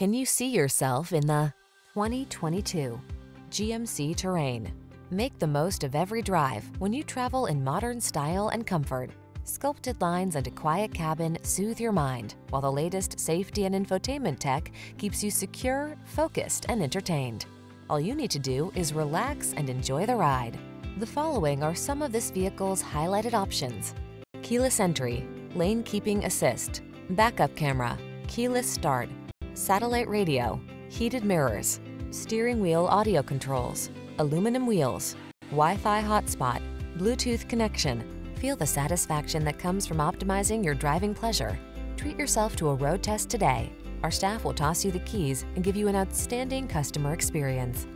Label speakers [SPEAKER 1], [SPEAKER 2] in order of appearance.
[SPEAKER 1] Can you see yourself in the 2022 GMC Terrain? Make the most of every drive when you travel in modern style and comfort. Sculpted lines and a quiet cabin soothe your mind, while the latest safety and infotainment tech keeps you secure, focused, and entertained. All you need to do is relax and enjoy the ride. The following are some of this vehicle's highlighted options. Keyless entry, lane keeping assist, backup camera, keyless start, satellite radio, heated mirrors, steering wheel audio controls, aluminum wheels, Wi-Fi hotspot, Bluetooth connection. Feel the satisfaction that comes from optimizing your driving pleasure. Treat yourself to a road test today. Our staff will toss you the keys and give you an outstanding customer experience.